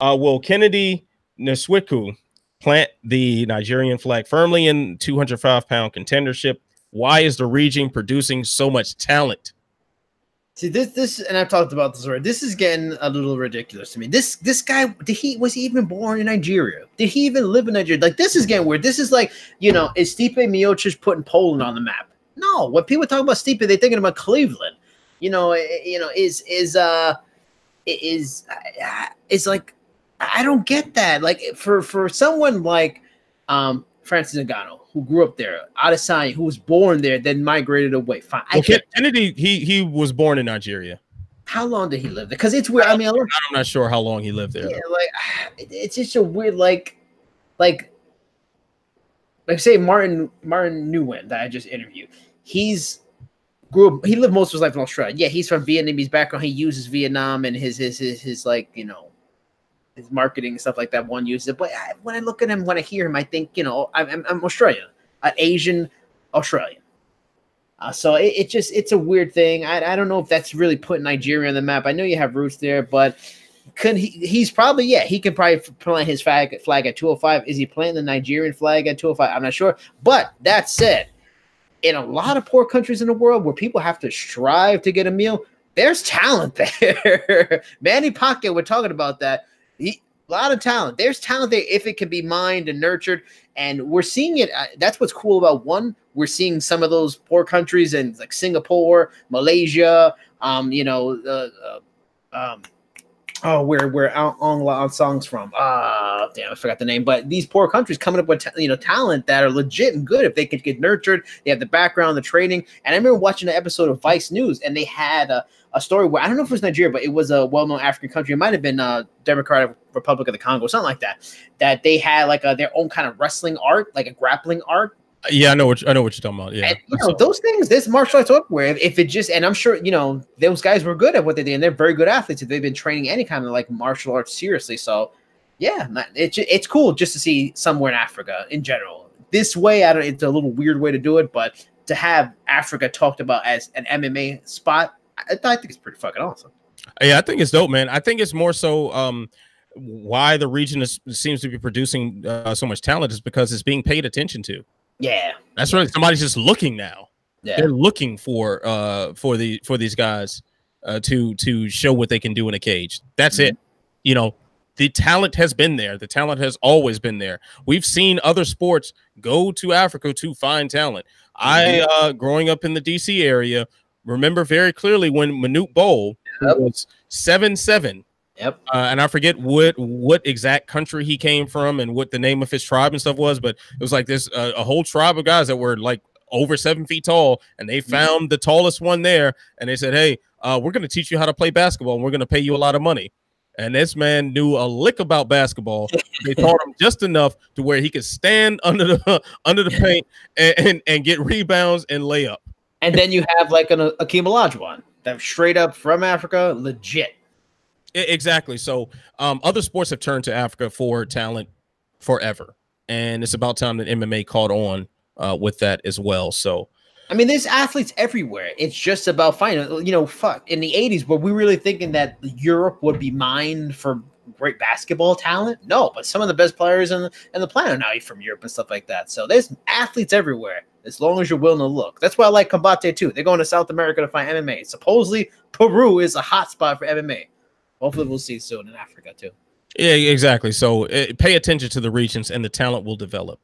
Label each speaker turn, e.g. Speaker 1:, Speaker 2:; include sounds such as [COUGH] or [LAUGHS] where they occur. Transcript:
Speaker 1: Uh, will Kennedy Nzechukwu plant the Nigerian flag firmly in 205 pound contendership? Why is the region producing so much talent?
Speaker 2: See this, this, and I've talked about this already. This is getting a little ridiculous to me. This, this guy, did he was he even born in Nigeria? Did he even live in Nigeria? Like this is getting weird. This is like, you know, is Stipe Miocic putting Poland on the map? No. When people talk about Stipe, they're thinking about Cleveland. You know, eh, you know, is is uh is is like I don't get that. Like for for someone like um Francis Ngannou, who grew up there, Adesanya, who was born there, then migrated away. Fine.
Speaker 1: I okay, Kennedy, he he was born in Nigeria.
Speaker 2: How long did he live there? Because it's weird. I, I mean, I
Speaker 1: am not sure how long he lived there.
Speaker 2: Yeah, like [SIGHS] it's just a weird, like, like, like say Martin Martin Nguyen that I just interviewed. He's grew up. He lived most of his life in Australia. Yeah, he's from Vietnamese background. He uses Vietnam and his his his, his like you know his marketing and stuff like that. One uses it, but I, when I look at him, when I hear him, I think you know I'm, I'm Australian, an Asian Australian. Uh, so it, it, just it's a weird thing. I, I don't know if that's really putting Nigeria on the map. I know you have roots there, but could he? He's probably yeah. He could probably plant his flag flag at 205. Is he planting the Nigerian flag at 205? I'm not sure. But that said, in a lot of poor countries in the world where people have to strive to get a meal, there's talent [LAUGHS] there. Manny Pacquiao, we're talking about that. He, a lot of talent. There's talent there if it can be mined and nurtured. And we're seeing it. Uh, that's what's cool about one. We're seeing some of those poor countries and like Singapore, Malaysia, um, you know, uh, uh, um, oh, where where Aung La Nsang's from. Ah, uh, damn, I forgot the name. But these poor countries coming up with you know talent that are legit and good if they could get nurtured. They have the background, the training. And I remember watching an episode of Vice News, and they had a, a story where I don't know if it was Nigeria, but it was a well-known African country. It might have been uh, Democratic Republic of the Congo, something like that. That they had like a, their own kind of wrestling art, like a grappling art
Speaker 1: yeah, I know what I know what you're talking about. Yeah,
Speaker 2: and, you know those things. This martial arts where if it just and I'm sure you know those guys were good at what they did, and they're very good athletes if they've been training any kind of like martial arts seriously. So, yeah, it's it's cool just to see somewhere in Africa in general. This way, I don't. It's a little weird way to do it, but to have Africa talked about as an MMA spot, I, I think it's pretty fucking awesome.
Speaker 1: Yeah, I think it's dope, man. I think it's more so. um why the region is, seems to be producing uh, so much talent is because it's being paid attention to.
Speaker 2: Yeah,
Speaker 1: that's right. Somebody's just looking now. Yeah. They're looking for uh for the for these guys uh to to show what they can do in a cage. That's mm-hmm. it. You know, the talent has been there. The talent has always been there. We've seen other sports go to Africa to find talent. Mm-hmm. I uh growing up in the DC area remember very clearly when Manute Bol yep. was 7-7
Speaker 2: Yep.
Speaker 1: Uh, and I forget what what exact country he came from and what the name of his tribe and stuff was, but it was like this uh, a whole tribe of guys that were like over seven feet tall, and they mm-hmm. found mm-hmm. the tallest one there, and they said, "Hey, uh, we're going to teach you how to play basketball, and we're going to pay you a lot of money." And this man knew a lick about basketball. they taught him [LAUGHS] just enough to where he could stand [LAUGHS] under the under the paint and, and, and get rebounds and lay up.
Speaker 2: And then you have like an Akeem Olajuwon that straight up from Africa, legit
Speaker 1: Exactly. So um, other sports have turned to Africa for talent forever, and it's about time that MMA caught on uh, with that as well. So.
Speaker 2: I mean, there's athletes everywhere. It's just about finding, you know, fuck. In the 80s, were we really thinking that Europe would be mined for great basketball talent? No, but some of the best players in the, the planet are now from Europe and stuff like that. So there's athletes everywhere as long as you're willing to look. That's why I like Combate too. They're going to South America to find MMA. Supposedly, Peru is a hot spot for MMA. Hopefully, we'll see soon in Africa too.
Speaker 1: Yeah, exactly. So uh, pay attention to the regions, and the talent will develop.